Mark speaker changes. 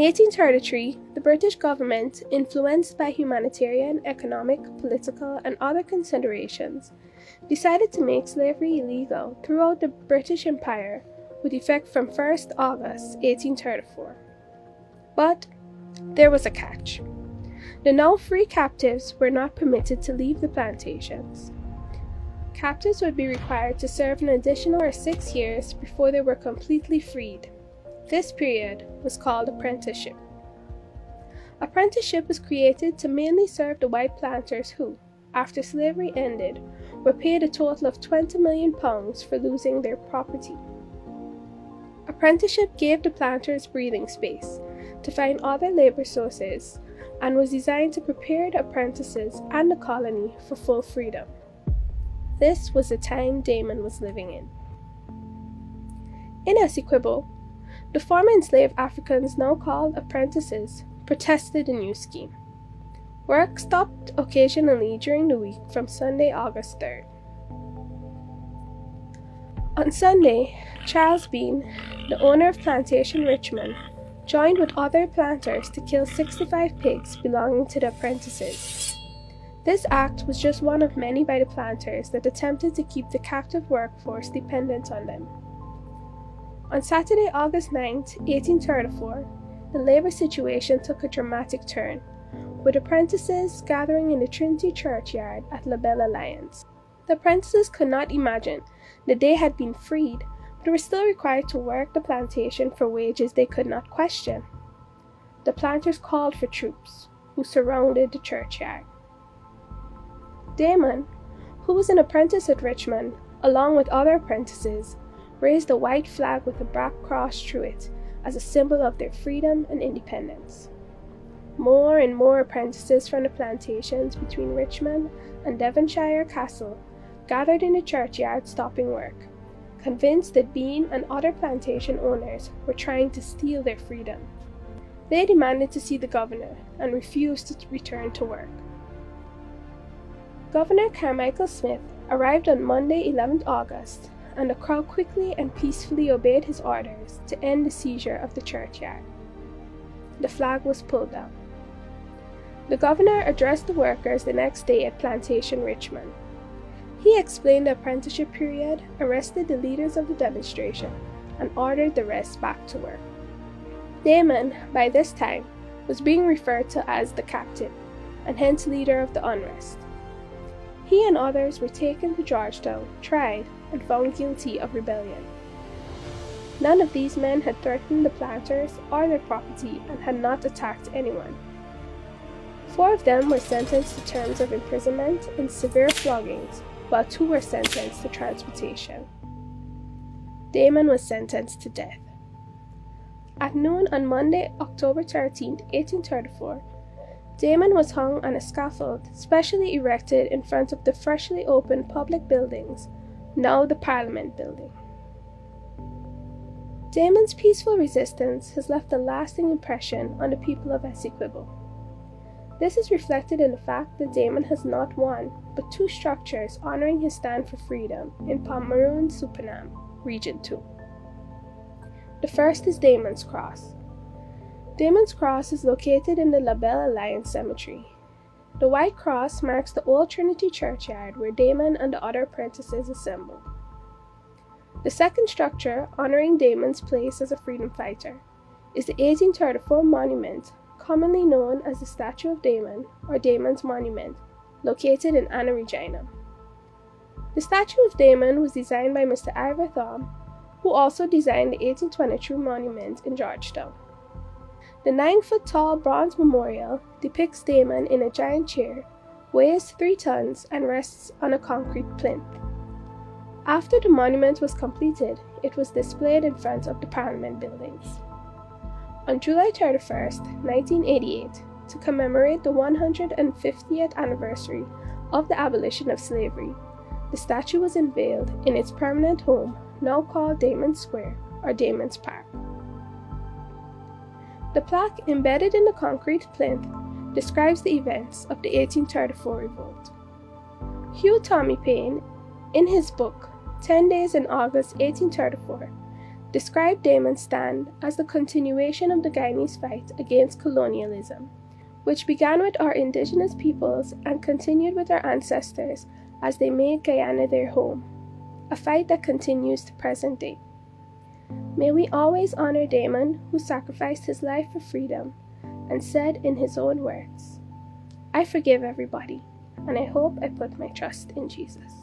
Speaker 1: 1833, the British government, influenced by humanitarian, economic, political, and other considerations, decided to make slavery illegal throughout the British Empire with effect from 1st August 1834. But there was a catch. The now free captives were not permitted to leave the plantations. Captives would be required to serve an additional six years before they were completely freed. This period was called apprenticeship. Apprenticeship was created to mainly serve the white planters who, after slavery ended, were paid a total of 20 million pounds for losing their property. Apprenticeship gave the planters breathing space to find other labor sources and was designed to prepare the apprentices and the colony for full freedom. This was the time Damon was living in. In Essequibo, the former enslaved Africans, now called apprentices, protested the new scheme. Work stopped occasionally during the week from Sunday, August 3rd. On Sunday, Charles Bean, the owner of Plantation Richmond, joined with other planters to kill 65 pigs belonging to the apprentices. This act was just one of many by the planters that attempted to keep the captive workforce dependent on them. On Saturday, August 9, 1834, the labour situation took a dramatic turn, with apprentices gathering in the Trinity churchyard at La Belle Alliance. The apprentices could not imagine that they had been freed but were still required to work the plantation for wages they could not question. The planters called for troops, who surrounded the churchyard. Damon, who was an apprentice at Richmond, along with other apprentices, raised a white flag with a black cross through it as a symbol of their freedom and independence. More and more apprentices from the plantations between Richmond and Devonshire Castle gathered in the churchyard stopping work convinced that Bean and other plantation owners were trying to steal their freedom. They demanded to see the governor and refused to return to work. Governor Carmichael Smyth arrived on Monday, 11th August, and the crowd quickly and peacefully obeyed his orders to end the seizure of the churchyard. The flag was pulled down. The governor addressed the workers the next day at Plantation Richmond he explained the apprenticeship period, arrested the leaders of the demonstration, and ordered the rest back to work. Damon, by this time, was being referred to as the captain, and hence leader of the unrest. He and others were taken to Georgetown, tried, and found guilty of rebellion. None of these men had threatened the planters or their property and had not attacked anyone. Four of them were sentenced to terms of imprisonment and severe floggings, while two were sentenced to transportation. Damon was sentenced to death. At noon on Monday, October 13, 1834, Damon was hung on a scaffold specially erected in front of the freshly opened public buildings, now the Parliament Building. Damon's peaceful resistance has left a lasting impression on the people of Essequibo. This is reflected in the fact that Damon has not one, but two structures honoring his stand for freedom in Pomeroon, Supenaam, Region 2. The first is Damon's Cross. Damon's Cross is located in the La Belle Alliance Cemetery. The white cross marks the old Trinity churchyard where Damon and the other apprentices assembled. The second structure, honoring Damon's place as a freedom fighter, is the 1834 monument commonly known as the Statue of Damon or Damon's Monument, located in Anna Regina. The statue of Damon was designed by Mr. Ivor Thom, who also designed the 1822 monument in Georgetown. The 9 foot tall bronze memorial depicts Damon in a giant chair, weighs 3 tons, and rests on a concrete plinth. After the monument was completed, it was displayed in front of the Parliament buildings. On July 31, 1988, to commemorate the 150th anniversary of the abolition of slavery, the statue was unveiled in its permanent home, now called Damon Square or Damon's Park. The plaque embedded in the concrete plinth describes the events of the 1834 revolt. Hugh Tommy Paine, in his book 10 Days in August 1834, described Damon's stand as the continuation of the Guyanese fight against colonialism, which began with our indigenous peoples and continued with our ancestors as they made Guyana their home, a fight that continues to present day. May we always honor Damon, who sacrificed his life for freedom and said in his own words, I forgive everybody, and I hope I put my trust in Jesus.